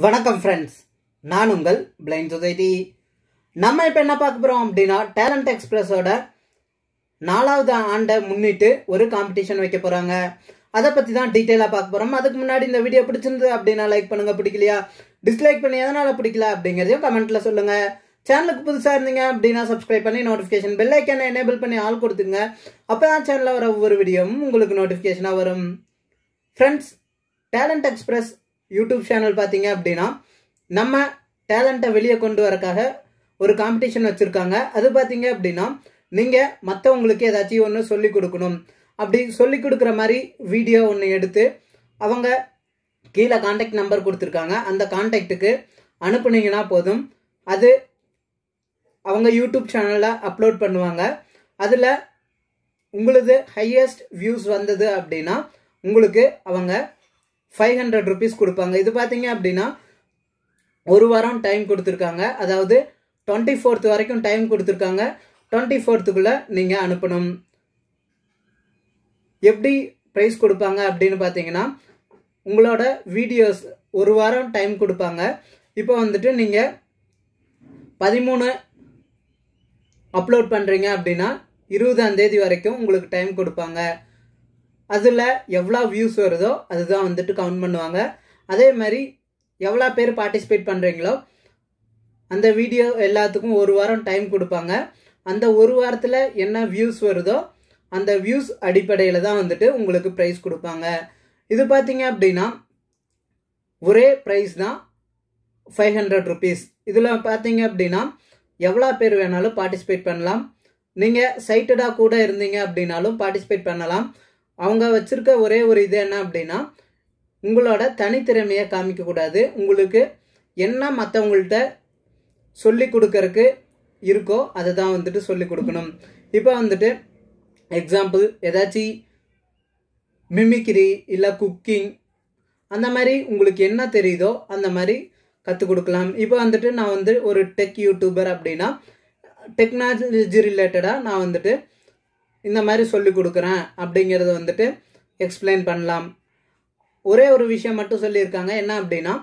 வணக்கம் ஃப்ரெண்ட்ஸ் நான் உங்கள் பிளைண்ட் சொசைட்டி நம்ம இப்போ என்ன பார்க்க போகிறோம் அப்படின்னா டேலண்ட் எக்ஸ்பிரஸோட நாலாவது ஆண்டை முன்னிட்டு ஒரு காம்படிஷன் வைக்க போகிறாங்க அதை பற்றி தான் டீட்டெயிலாக பார்க்க போகிறோம் அதுக்கு முன்னாடி இந்த வீடியோ பிடிச்சிருந்து அப்படின்னா லைக் பண்ணுங்கள் பிடிக்கலையா? டிஸ்லைக் பண்ணி எதனால் பிடிக்கல அப்படிங்கிறதையும் கமெண்ட்டில் சொல்லுங்கள் சேனலுக்கு புதுசாக இருந்தீங்க அப்படின்னா சப்ஸ்கிரைப் பண்ணி நோட்டிஃபிகேஷன் பெல் ஐக்கானை எனேபிள் பண்ணி ஆள் கொடுத்துங்க அப்போ தான் சேனலில் வர ஒவ்வொரு வீடியோவும் உங்களுக்கு நோட்டிஃபிகேஷனாக வரும். Friends talent express YouTube channel பார்த்தீங்க அப்படின்னா நம்ம டேலண்ட்டை வெளியே கொண்டு வரக்காக ஒரு காம்படிஷன் வச்சுருக்காங்க. அது பார்த்தீங்க அப்படின்னா நீங்கள் மற்றவங்களுக்கு ஏதாச்சும் ஒன்று சொல்லிக் கொடுக்கணும். அப்படி சொல்லி கொடுக்குற மாதிரி வீடியோ ஒன்று எடுத்து அவங்க கீழே காண்டாக்ட் நம்பர் கொடுத்துருக்காங்க. அந்த காண்டாக்டுக்கு அனுப்புனீங்கன்னா போதும். அது அவங்க யூடியூப் சேனலில் அப்லோட் பண்ணுவாங்க. அதில் உங்களது ஹையஸ்ட் வியூஸ் வந்தது அப்படின்னா உங்களுக்கு அவங்க ஃபைவ் ஹண்ட்ரட் ருபீஸ் கொடுப்பாங்க. இது பார்த்தீங்க அப்படின்னா ஒரு வாரம் டைம் கொடுத்துருக்காங்க. அதாவது டுவெண்ட்டி ஃபோர்த் வரைக்கும் டைம் கொடுத்துருக்காங்க. டுவெண்ட்டி ஃபோர்த்துக்குள்ளே நீங்கள் அனுப்பணும். எப்படி ப்ரைஸ் கொடுப்பாங்க அப்படின்னு பார்த்தீங்கன்னா உங்களோட வீடியோஸ் ஒரு வாரம் டைம் கொடுப்பாங்க. இப்போ வந்துட்டு நீங்கள் பதிமூணு அப்லோட் பண்ணுறீங்க அப்படின்னா இருபதாம் தேதி வரைக்கும் உங்களுக்கு டைம் கொடுப்பாங்க. அதில் எவ்வளோ வியூஸ் வருதோ அதுதான் வந்துட்டு கவுண்ட் பண்ணுவாங்க. அதே மாதிரி எவ்வளோ பேர் பார்ட்டிசிபேட் பண்ணுறீங்களோ அந்த வீடியோ எல்லாத்துக்கும் ஒரு வாரம் டைம் கொடுப்பாங்க. அந்த ஒரு வாரத்தில் என்ன வியூஸ் வருதோ அந்த வியூஸ் அடிப்படையில் தான் வந்துட்டு உங்களுக்கு ப்ரைஸ் கொடுப்பாங்க. இது பார்த்தீங்க அப்படின்னா ஒரே ப்ரைஸ் தான் ஃபைவ் ஹண்ட்ரட் ருபீஸ் இதில் பார்த்தீங்க அப்படின்னா எவ்வளோ பேர் வேணாலும் பார்ட்டிசிபேட் பண்ணலாம். நீங்கள் சைட்டடாக கூட இருந்தீங்க அப்படின்னாலும் பார்ட்டிசிபேட் பண்ணலாம். அவங்க வச்சுருக்க ஒரே ஒரு இது என்ன அப்படின்னா உங்களோட தனித்திறமையை காமிக்கக்கூடாது உங்களுக்கு என்ன மற்றவங்கள்ட்ட சொல்லி கொடுக்கறக்கு இருக்கோ அதை தான் வந்துட்டு சொல்லி கொடுக்கணும். இப்போ வந்துட்டு எக்ஸாம்பிள் ஏதாச்சும் மிமிக்ரி இல்லை குக்கிங் அந்த மாதிரி உங்களுக்கு என்ன தெரியுதோ அந்த மாதிரி கற்றுக் கொடுக்கலாம். இப்போ வந்துட்டு நான் வந்து ஒரு டெக் யூடியூபர் அப்படின்னா டெக்னாலஜி ரிலேட்டடாக நான் வந்துட்டு இந்த மாதிரி சொல்லி கொடுக்குறேன் அப்படிங்கிறது வந்துட்டு எக்ஸ்பிளைன் பண்ணலாம். ஒரே ஒரு விஷயம் மட்டும் சொல்லியிருக்காங்க. என்ன அப்படின்னா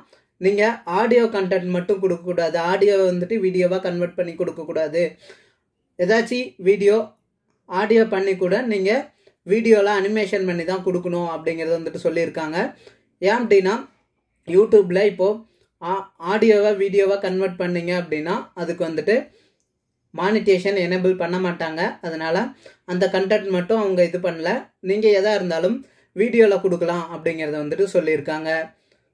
நீங்கள் ஆடியோ கண்டென்ட் மட்டும் கொடுக்கக்கூடாது ஆடியோவை வந்துட்டு வீடியோவாக கன்வெர்ட் பண்ணி கொடுக்கக்கூடாது ஏதாச்சும் வீடியோ ஆடியோ பண்ணி கூட நீங்கள் வீடியோவில் அனிமேஷன் பண்ணி தான் கொடுக்கணும் அப்படிங்கிறத வந்துட்டு சொல்லியிருக்காங்க. ஏன் அப்படின்னா யூடியூப்பில் இப்போது ஆடியோவை வீடியோவாக கன்வெர்ட் பண்ணீங்க அப்படின்னா அதுக்கு வந்துட்டு மானிட்டேஷன் எனேபிள் பண்ண மாட்டாங்க. அதனால் அந்த கண்டென்ட் மட்டும் அவங்க இது பண்ணல. நீங்கள் எதாக இருந்தாலும் வீடியோவில் கொடுக்கலாம் அப்படிங்கிறத வந்துட்டு சொல்லியிருக்காங்க.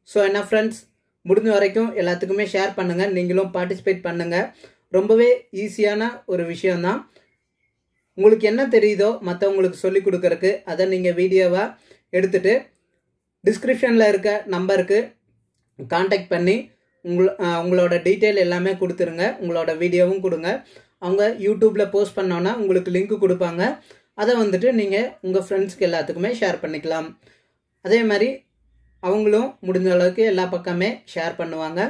ஸோ என்ன ஃப்ரெண்ட்ஸ் முடிஞ்ச வரைக்கும் எல்லாத்துக்குமே ஷேர் பண்ணுங்கள் நீங்களும் பார்ட்டிசிபேட் பண்ணுங்கள் ரொம்பவே ஈஸியான ஒரு விஷயந்தான் உங்களுக்கு என்ன தெரியுதோ மற்றவங்களுக்கு சொல்லி கொடுக்கறக்கு அதை நீங்கள் வீடியோவாக எடுத்துகிட்டு டிஸ்கிரிப்ஷனில் இருக்க நம்பருக்கு காண்டாக்ட் பண்ணி உங்களோட டீட்டெயில் எல்லாமே கொடுத்துருங்க. உங்களோட வீடியோவும் கொடுங்க. அவங்க யூடியூப்பில் போஸ்ட் பண்ணோன்னா உங்களுக்கு லிங்க் கொடுப்பாங்க. அதை வந்துட்டு நீங்கள் உங்கள் ஃப்ரெண்ட்ஸ்க்கு எல்லாத்துக்குமே ஷேர் பண்ணிக்கலாம். அதே மாதிரி அவங்களும் முடிஞ்ச அளவுக்கு எல்லா பக்கமே ஷேர் பண்ணுவாங்க.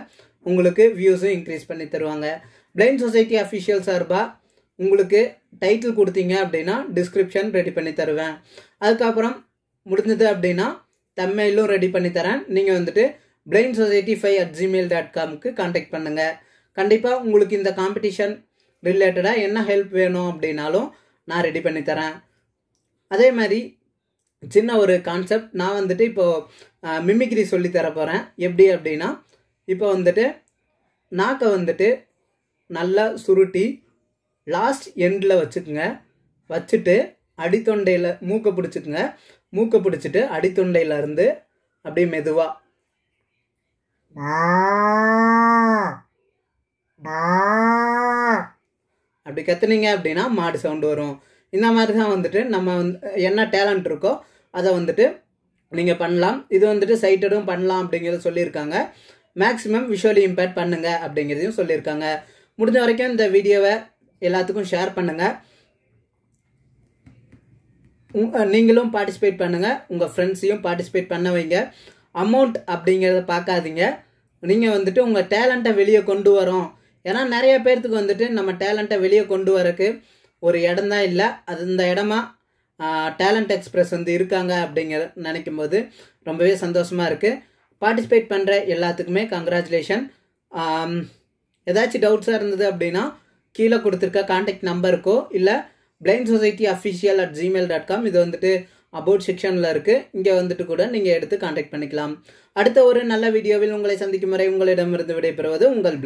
உங்களுக்கு வியூஸும் இன்க்ரீஸ் பண்ணி தருவாங்க. பிளைண்ட் சொசைட்டி அஃபிஷியல் சார்பாக உங்களுக்கு டைட்டில் கொடுத்தீங்க அப்படின்னா டிஸ்கிரிப்ஷன் ரெடி பண்ணி தருவேன். அதுக்கப்புறம் முடிஞ்சது அப்படின்னா தம்மையிலும் ரெடி பண்ணி தரேன். நீங்கள் வந்துட்டு blind society five at Gmail dot காம்க்கு contact பண்ணுங்கள் கண்டிப்பாக உங்களுக்கு இந்த காம்படிஷன் ரிலேட்டடாக என்ன ஹெல்ப் வேணும் அப்படின்னாலும் நான் ரெடி பண்ணி தரேன் அதே மாதிரி சின்ன ஒரு கான்செப்ட் நான் வந்துட்டு இப்போது மிமிக்ரி சொல்லி தர போகிறேன் எப்படி அப்படின்னா இப்போ வந்துட்டு நாக்கை வந்துட்டு நல்லா சுருட்டி லாஸ்ட் எண்டில் வச்சுக்கோங்க. வச்சுட்டு அடித்தொண்டையில் மூக்கை பிடிச்சிக்குங்க. மூக்கை பிடிச்சிட்டு அடித்தொண்டையிலேருந்து அப்படியே மெதுவாக அப்படி கற்றுனீங்க அப்படின்னா மாடு சவுண்டு வரும். இந்த மாதிரி தான் வந்துட்டு நம்ம வந்து என்ன டேலண்ட் இருக்கோ அதை வந்துட்டு நீங்கள் பண்ணலாம். இது வந்துட்டு சைட்டடும் பண்ணலாம் அப்படிங்கிறத சொல்லியிருக்காங்க. மேக்ஸிமம் விஷுவலி இம்பேக்ட் பண்ணுங்க அப்படிங்கிறதையும் சொல்லியிருக்காங்க. முடிஞ்ச வரைக்கும் இந்த வீடியோவை எல்லாத்துக்கும் ஷேர் பண்ணுங்கள் நீங்களும் பார்ட்டிசிபேட் பண்ணுங்கள் உங்கள் ஃப்ரெண்ட்ஸையும் பார்ட்டிசிபேட் பண்ண வைங்க. அமௌண்ட் அப்படிங்கிறத பார்க்காதீங்க. நீங்கள் வந்துட்டு உங்கள் டேலண்ட்டை வெளியே கொண்டு வரோம். ஏன்னா நிறைய பேர்த்துக்கு வந்துட்டு நம்ம டேலண்ட்டை வெளியே கொண்டு வரக்கு ஒரு இடம் தான் இல்லை. அது இந்த இடமா டேலண்ட் எக்ஸ்பிரஸ் வந்து இருக்காங்க அப்படிங்கிற நினைக்கும் போது ரொம்பவே சந்தோஷமாக இருக்குது பார்ட்டிசிபேட் பண்ணுற எல்லாத்துக்குமே கங்க்ராச்சுலேஷன் ஏதாச்சும் டவுட்ஸாக இருந்தது அப்படின்னா கீழே கொடுத்துருக்க காண்டாக்ட் நம்பருக்கோ இல்லை blind society official at Gmail dot com இது வந்துட்டு அபவுட் செக்ஷனில் இருக்குது இங்கே வந்துட்டு கூட நீங்கள் எடுத்து காண்டாக்ட் பண்ணிக்கலாம். அடுத்த ஒரு நல்ல வீடியோவில் உங்களை சந்திக்கும் வரை உங்களிடமிருந்து விடைபெறுவது உங்கள்